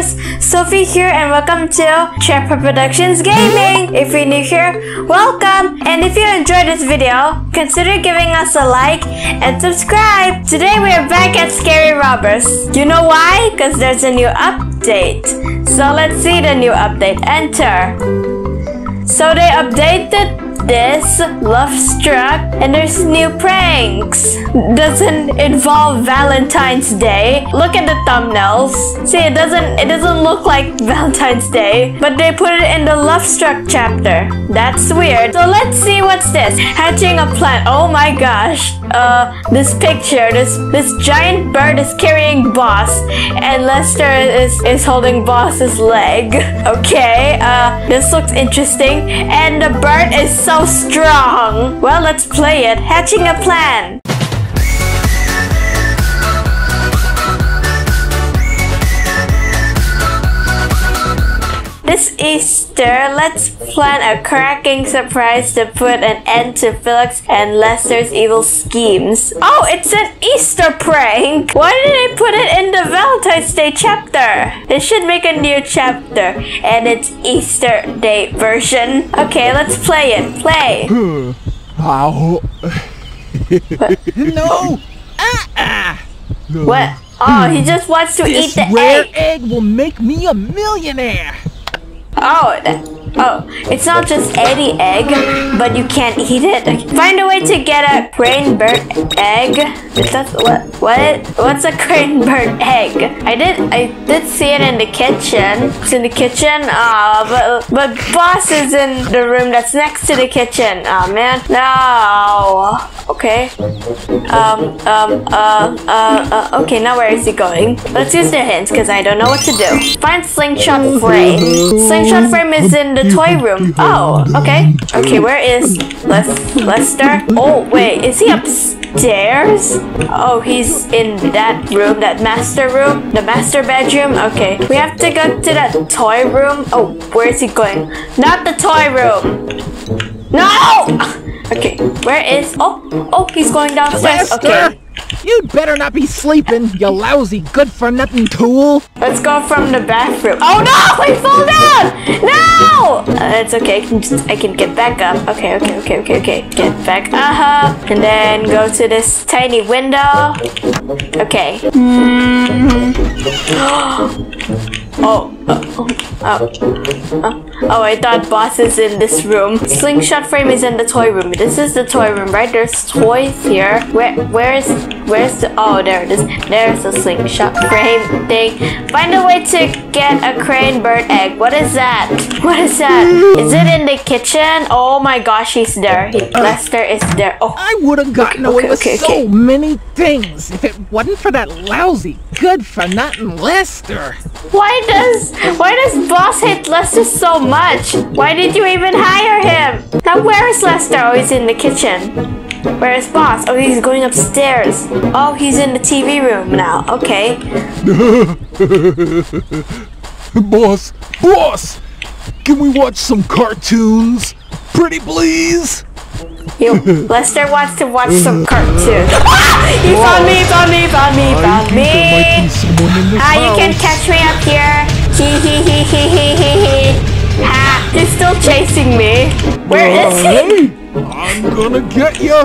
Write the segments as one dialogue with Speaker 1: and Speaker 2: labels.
Speaker 1: robbers, Sophie here and welcome to Cherry Pop Productions Gaming. If you're new here, welcome. And if you enjoyed this video, consider giving us a like and subscribe. Today we are back at Scary Robbers. You know why? Because there's a new update. So let's see the new update. Enter. So they updated this love struck and there's new pranks. Doesn't involve valentine's day. Look at the thumbnails. See it doesn't it doesn't look like valentine's day but they put it in the love struck chapter. That's weird. So let's see what's this. Hatching a plan. Oh my gosh. Uh this picture this this giant bird is carrying boss and lester is is holding boss's leg. Okay uh this looks interesting. And the bird is so strong. Well, let's play it. Hatching a plan. Easter, let's plan a cracking surprise to put an end to Felix and Lester's evil schemes. Oh, it's an Easter prank! Why did they put it in the Valentine's Day chapter? They should make a new chapter, and it's Easter Day version. Okay, let's play it. Play!
Speaker 2: Ow. no!
Speaker 1: Ah, What? Oh, he just wants to
Speaker 2: this
Speaker 1: eat the
Speaker 2: rare
Speaker 1: egg.
Speaker 2: egg will make me a millionaire!
Speaker 1: Oh, that, oh, it's not just any egg, but you can't eat it. Find a way to get a crane bird egg. That's what? What? What's a crane bird egg? I did, I did see it in the kitchen. It's in the kitchen. Ah, but but boss is in the room that's next to the kitchen. Oh man, no. Okay. Um. Um. Uh. Uh. uh okay. Now where is he going? Let's use the hints because I don't know what to do. Find slingshot frame. Slingshot frame is in the toy room. Oh, okay. Okay, where is Les Lester? Oh, wait, is he upstairs? Oh, he's in that room, that master room, the master bedroom. Okay, we have to go to that toy room. Oh, where is he going? Not the toy room. No! Okay, where is? Oh, oh, he's going downstairs.
Speaker 2: Lester!
Speaker 1: Okay.
Speaker 2: You'd better not be sleeping, you lousy good-for-nothing tool!
Speaker 1: Let's go from the bathroom. Oh no! I fall down! No! Uh, it's okay. I can just I can get back up. Okay, okay, okay, okay, okay. Get back up, and then go to this tiny window. Okay. Oh, oh, oh, oh, oh, I thought boss is in this room. Slingshot frame is in the toy room. This is the toy room, right? There's toys here. Where, where is, where's the, oh, there it is. There's the slingshot frame thing. Find a way to get a crane bird egg. What is that? What is that? Is it in the kitchen? Oh my gosh, he's there. He, Lester is there. Oh,
Speaker 2: I would have gotten
Speaker 1: Okay,
Speaker 2: away
Speaker 1: okay,
Speaker 2: with
Speaker 1: okay,
Speaker 2: so many things if it wasn't for that lousy good-for-nothing Lester!
Speaker 1: Why does why does boss hate Lester so much? Why did you even hire him? Now where is Lester? Oh, he's in the kitchen. Where is boss? Oh, he's going upstairs. Oh, he's in the TV room now. Okay.
Speaker 2: Boss! Boss! Can we watch some cartoons? Pretty please?
Speaker 1: You, Lester wants to watch some cartoon. Ah! He found me, found me, found me, found
Speaker 2: think there might be
Speaker 1: me. Ah, you can catch me up here. Hee hee hee hee hee hee hee. Ha! He's still chasing me. Where is he?
Speaker 2: Hey, I'm gonna get ya!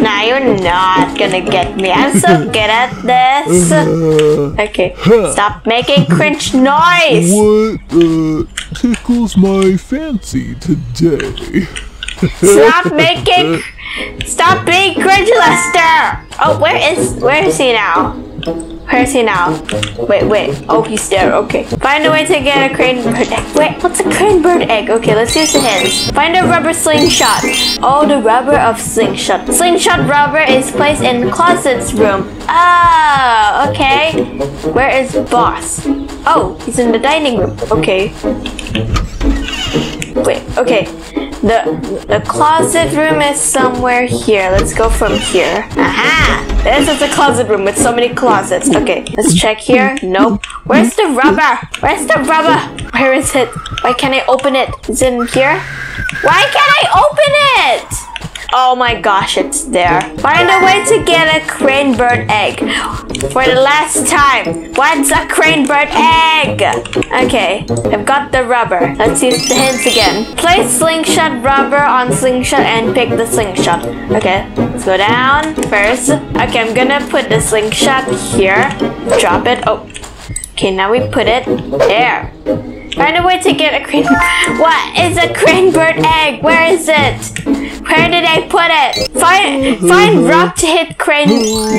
Speaker 1: Nah, you're not gonna get me. I'm so good at this. Okay, stop making cringe noise.
Speaker 2: What uh, tickles my fancy today?
Speaker 1: Stop making. Stop being cringe, Lester. Oh, where is where is he now? He now? Wait, wait. Oh, he's there. Okay. Find a way to get a crane bird egg. Wait, what's a crane bird egg? Okay, let's use the hands. Find a rubber slingshot. Oh, the rubber of slingshot. Slingshot rubber is placed in closet's room. Ah, okay. Where is boss? Oh, he's in the dining room. Okay. Wait, okay. The the closet room is somewhere here. Let's go from here. Aha! This is the closet room with so many closets. Okay, let's check here. Nope. Where's the rubber? Where's the rubber? Where is it? Why can't I open it? Is it in here? Why can't I open it? Oh my gosh, it's there. Find a way to get a crane bird egg. For the last time. What's a crane bird egg? Okay, I've got the rubber. Let's use the hints again. Place slingshot rubber on slingshot and pick the slingshot. Okay, let's go down first. Okay, I'm gonna put the slingshot here. Drop it. Oh, okay, now we put it there. Find a way to get a crane. What is a crane bird egg? Where is it? Where did I put it? Find find rock to hit crane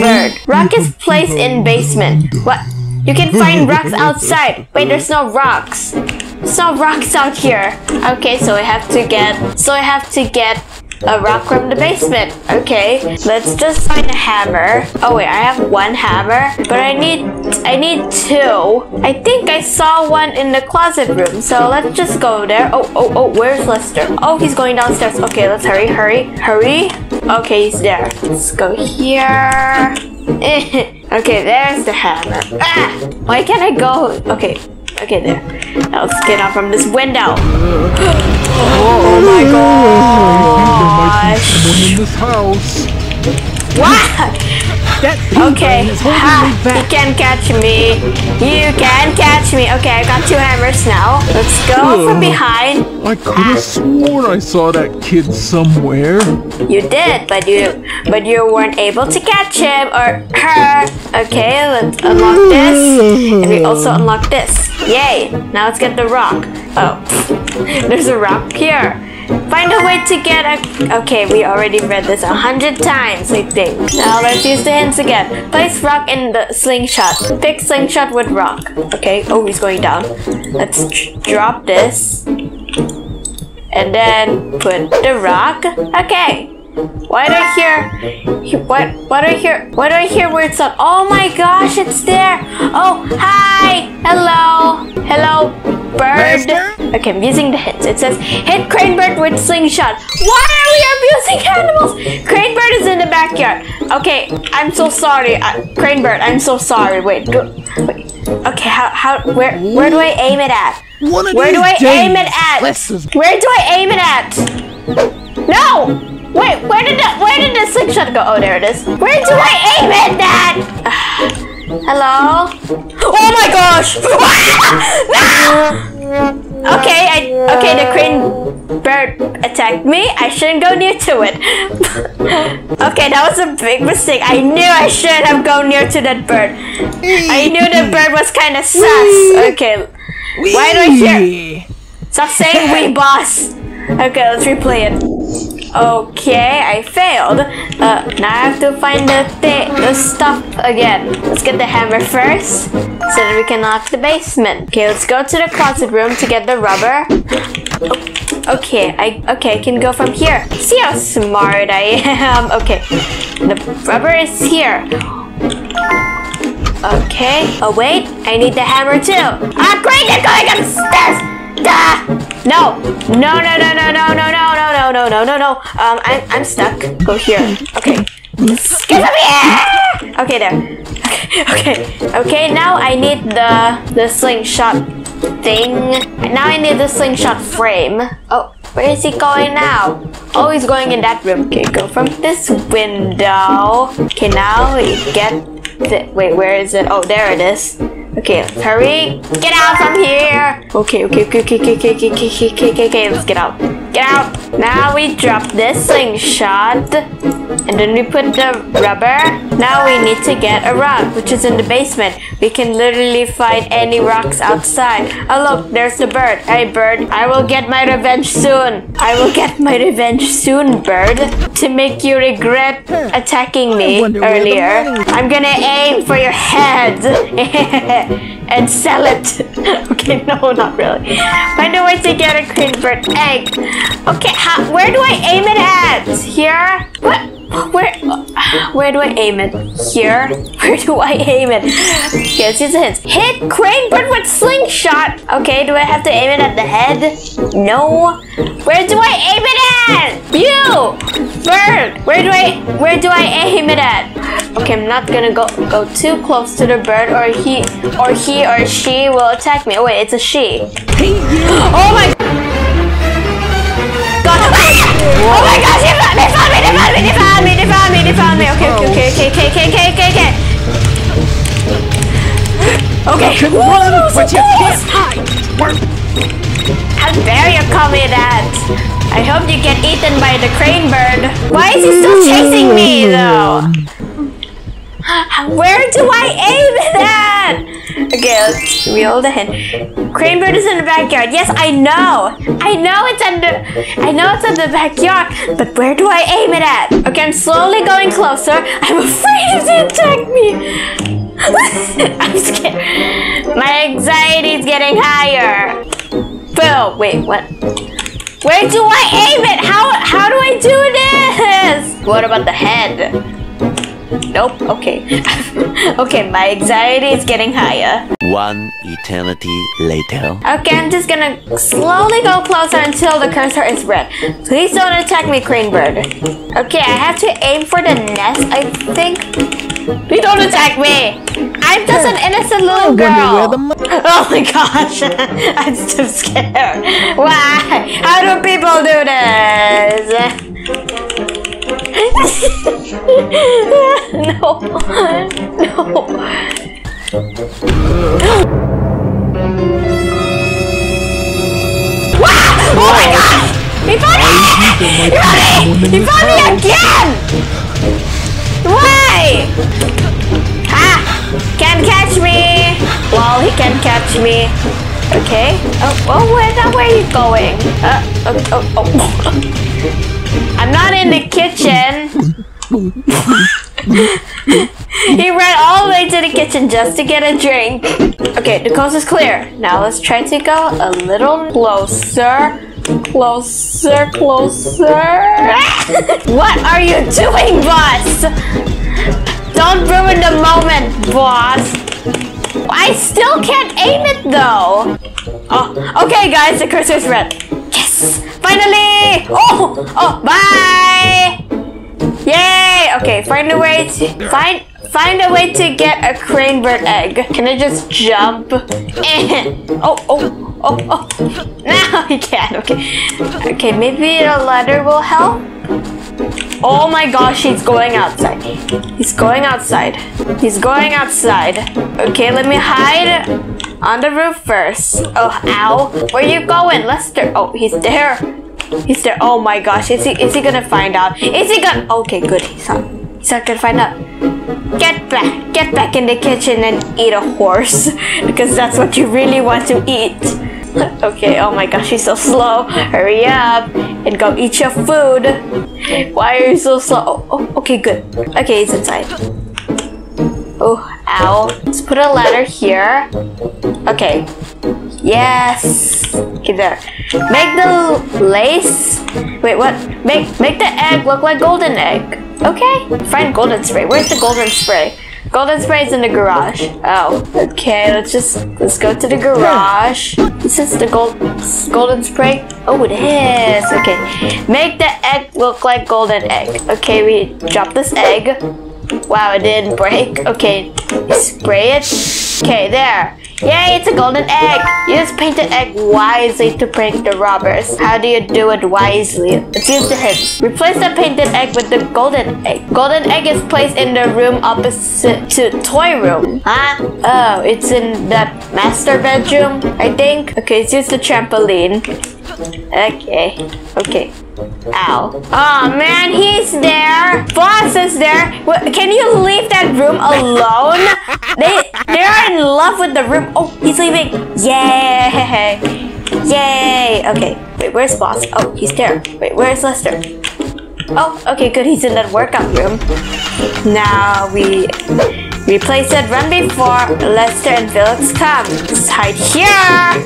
Speaker 1: bird. Rock is placed in basement. What? You can find rocks outside. Wait, there's no rocks. There's no rocks out here. Okay, so I have to get. So I have to get a rock from the basement. Okay, let's just find a hammer. Oh wait, I have one hammer, but I need I need two. I think I saw one in the closet room, so let's just go there. Oh, oh, oh, where's Lester? Oh, he's going downstairs. Okay, let's hurry, hurry, hurry. Okay, he's there. Let's go here. okay, there's the hammer. Ah! Why can't I go? Okay, okay, there. Now let's get out from this window. oh my gosh.
Speaker 3: someone in this house.
Speaker 1: What?
Speaker 2: That
Speaker 1: Okay,
Speaker 2: P-brain is holding
Speaker 1: ha, you can catch me. You can catch me. Okay, I got two hammers now. Let's go from behind.
Speaker 3: I could have ah. sworn I saw that kid somewhere.
Speaker 1: You did, but you but you weren't able to catch him or her. Okay, let's unlock this. And we also unlock this. Yay! Now let's get the rock. Oh, there's a rock here. Find a way to get a. Okay, we already read this a hundred times, I think. Now let's use the hints again. Place rock in the slingshot. Pick slingshot with rock. Okay. Oh, he's going down. Let's drop this and then put the rock. Okay. Why do I hear? What? What do I hear? Why do I hear weird sound? Oh my gosh, it's there! Oh, hi! Hello! Hello, bird! Okay, I'm using the hits. It says, hit crane bird with slingshot. Why are we abusing animals? Crane bird is in the backyard. Okay, I'm so sorry. Uh, crane bird, I'm so sorry. Wait, do, wait. Okay, how, how, where, where do I aim it at? Where do I aim it at? Where do I aim it at? No! Wait, where did the where did the slingshot go? Oh, there it is. Where do I aim it at? Hello? Oh my gosh! no! Okay, I okay the crane bird attacked me. I shouldn't go near to it. okay, that was a big mistake. I knew I shouldn't have gone near to that bird. I knew the bird was kind of sus. Okay, why do I hear? Stop saying we, boss. Okay, let's replay it. Okay, I failed. Uh, now I have to find the the stuff again. Let's get the hammer first, so that we can lock the basement. Okay, let's go to the closet room to get the rubber. Oh, Okay, I okay, I can go from here. See how smart I am. Okay, the rubber is here. Okay. Oh wait, I need the hammer too. Ah, great! They're going upstairs. Ah! No! No! No! No! No! No! No! No! No! No! No! No! No! No! Um, I'm I'm stuck. Go here. Okay. Get over here! Okay, there. Okay. Okay. Okay. Now I need the the slingshot thing. Now I need the slingshot frame. Oh, where is he going now? Oh, he's going in that room. Okay, go from this window. Okay, now we get the, wait, where is it? Oh, there it is. Okay, let's hurry. Get out from here. Okay, okay, okay, okay, okay, okay, okay, okay, okay, okay, okay, let's get out. Get out. Now we drop this slingshot. And then we put the rubber. Now we need to get a rock, which is in the basement. We can literally find any rocks outside. Oh look, there's the bird. Hey bird, I will get my revenge soon. I will get my revenge soon, bird. To make you regret attacking me
Speaker 2: wonder where the
Speaker 1: earlier. I'm gonna aim for your head and sell it. okay, no, not really. Find a way to get a crane bird egg. Okay, how, where do I aim it at? Here? What? Where? Where do I aim it? Here? Where do I aim it? Use the hints. Hit crane bird with slingshot. Okay, do I have to aim it at the head? No. Where do I aim it at? You, bird. Where do I? Where do I aim it at? Okay, I'm not gonna go go too close to the bird, or he, or he or she will attack me. Oh wait, it's a she. Oh my god! Oh my gosh! You found me, they found me, they found me, they found me, they found me. Okay, okay, okay, okay, okay, okay, okay, okay. Okay.
Speaker 2: Can
Speaker 1: Woo,
Speaker 2: run,
Speaker 1: so
Speaker 2: but you
Speaker 1: close.
Speaker 2: can't hide.
Speaker 1: How dare you call me that? I hope you get eaten by the crane bird. Why is he still chasing me though? Where do I aim it at? Okay, let's reel the hint. Crane bird is in the backyard. Yes, I know. I know it's under. I know it's in the backyard, but where do I aim it at? Okay, I'm slowly going closer. I'm afraid it's to attack me. I'm scared. My anxiety is getting higher. Boom. Wait, what? Where do I aim it? How how do I do this? What about the head? Nope. Okay. okay, my anxiety is getting higher.
Speaker 4: One eternity later.
Speaker 1: Okay, I'm just gonna slowly go closer until the cursor is red. Please don't attack me, crane bird. Okay, I have to aim for the nest, I think. Please don't attack me! I'm just an innocent little girl.
Speaker 2: where the mo-
Speaker 1: oh my gosh, I'm so scared. Why? How do people do this? No, no. Wow! Oh my gosh! He found me! He found me! He found me again! Why? Ah! Can't catch me! Well, he can't catch me. Okay. Oh, oh where, now where are you going? Uh, oh, oh, oh. I'm not in the kitchen. He ran all the way to the kitchen just to get a drink. Okay, the coast is clear. Now let's try to go a little closer. Closer, closer. what are you doing, boss? Don't ruin the moment, boss. I still can't aim it though. Oh, okay, guys, the cursor's red. Yes, finally. Oh, oh, bye. Yay! Okay, find a way to find find a way to get a crane bird egg. Can I just jump? Eh. Oh, oh, oh, oh. Now he can. Okay. Okay, maybe a ladder will help. Oh my gosh, he's going outside. He's going outside. He's going outside. Okay, let me hide on the roof first. Oh, ow. Where you going, Lester? Oh, he's there. He's there. Oh my gosh, is he is he gonna find out? Is he gonna Okay, good. He's not he's not gonna find out. Get back. Get back in the kitchen and eat a horse. because that's what you really want to eat. okay, oh my gosh, he's so slow. Hurry up and go eat your food. Why are you so slow? Oh, oh okay, good. Okay, he's inside. Oh, ow. Let's put a ladder here. Okay. Yes. Okay, there. Make the lace. Wait, what? Make make the egg look like golden egg. Okay. Find golden spray. Where's the golden spray? Golden spray is in the garage. Oh. Okay. Let's just let's go to the garage. This is the gold golden spray. Oh, it is. Okay. Make the egg look like golden egg. Okay. We drop this egg. Wow, it didn't break. Okay, spray it. Okay, there. Yay, it's a golden egg. Use painted egg wisely to prank the robbers. How do you do it wisely? Let's use the hints. Replace the painted egg with the golden egg. Golden egg is placed in the room opposite to toy room. Huh? Oh, it's in the master bedroom, I think. Okay, let's use the trampoline. Okay, okay. Ow. Oh man, he's there. Boss is there. Can you leave that room alone? They they are in love with the room. Oh, he's leaving. Yay! Yay! Okay. Wait, where's boss? Oh, he's there. Wait, where's Lester? Oh, okay, good. He's in that workout room. Now we replace that run before Lester and Felix come. Let's hide here.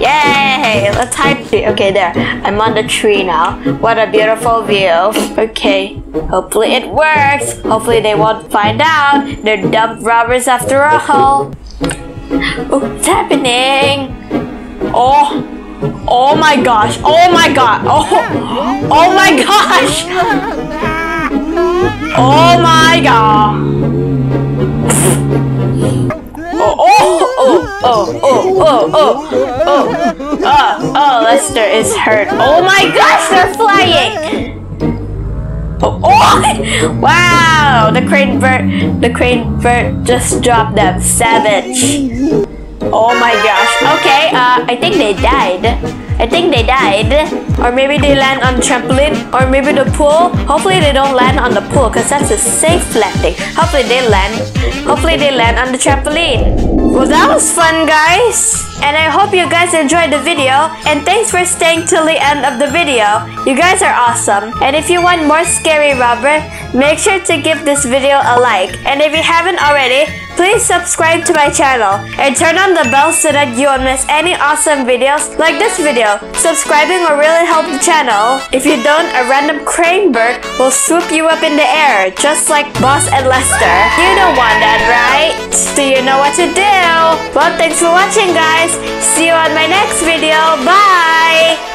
Speaker 1: Yay! Let's hide. Okay, there. I'm on the tree now. What a beautiful view. Okay. Hopefully it works. Hopefully they won't find out. They're dumb robbers after all. What's happening? Oh. Oh my gosh. Oh my god. Oh. Oh my gosh. Oh my god. oh, oh, oh, oh, oh, oh, oh, Lester is hurt. Oh my gosh, they're flying! Oh, oh! wow! The crane bird, the crane bird just dropped them. Savage. Oh my gosh. Okay, uh, I think they died. I think they died. Or maybe they land on trampoline, or maybe the pool. Hopefully they don't land on the pool, cause that's a safe landing. Hopefully they land. Hopefully they land on the trampoline. Well, that was fun, guys. And I hope you guys enjoyed the video. And thanks for staying till the end of the video. You guys are awesome. And if you want more Scary Robber, make sure to give this video a like. And if you haven't already, please subscribe to my channel and turn on the bell so that you won't miss any awesome videos like this video. Subscribing will really help the channel. If you don't, a random crane bird will swoop you up in the air, just like Boss and Lester. You don't want that, right? Do you know what to do? Well, thanks for watching, guys. See you on my next video. Bye!